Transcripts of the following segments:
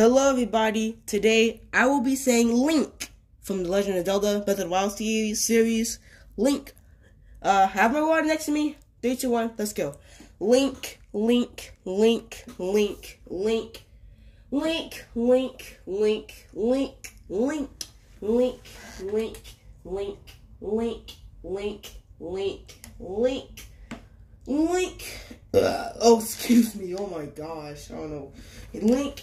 Hello, everybody. Today I will be saying Link from the Legend of Zelda Breath of the Wild series. Link. Uh, have my water next to me. Three, two, one. Let's go. Link, Link, Link, Link, Link, Link, Link, Link, Link, Link, Link, Link, Link, Link, Link, Link, Link, Link. Uh, oh, excuse me. Oh my gosh. I don't know. Link,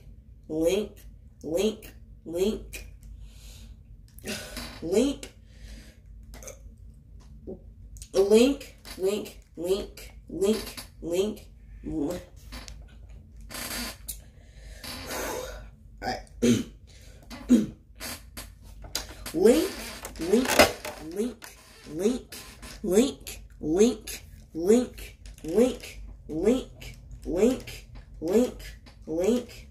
link, link, link, link, link, link, link, link, link, link. Link, link, link, link, link, link, link, link, link, link, link, link,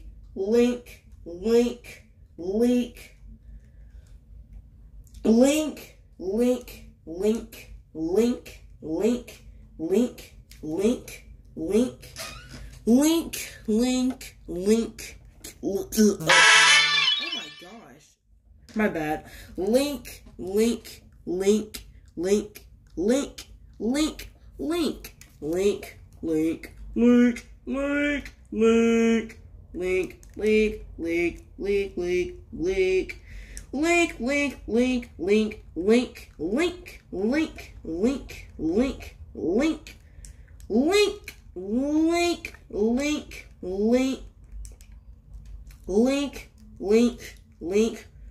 My bad. Link, link, link, link, link, link, link, link, link, link, link, link, link, link, link, link, link, link. Link, link, link, link, link, link, link, link, link, link, link, link, link, link, link, link, link,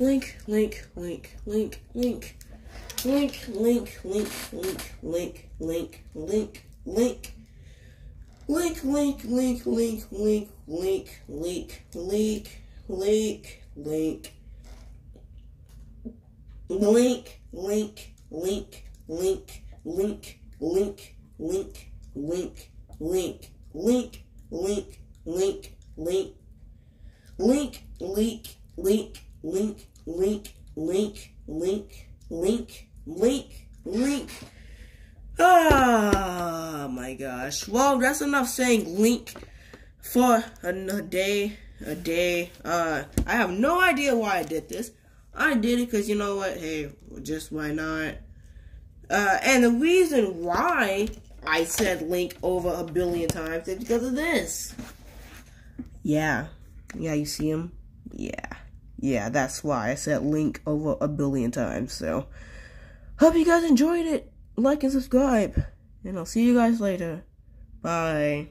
link, link, link, link, link, link, link, link, link, link, link, link, link. Link, link, link, link, link, link, link, link, link, link. Link, link, link, link, link, link, link, link, link, link, link, link, link, link, link, link, link, link, link, link, link, link, link. Ah, my gosh. Well, that's enough saying link for a day, a day. Uh, I have no idea why I did this. I did it because you know what? Hey, just why not? Uh, and the reason why I said link over a billion times is because of this. Yeah. Yeah, you see him? Yeah. Yeah, that's why I said link over a billion times. So, hope you guys enjoyed it. Like and subscribe. And I'll see you guys later. Bye.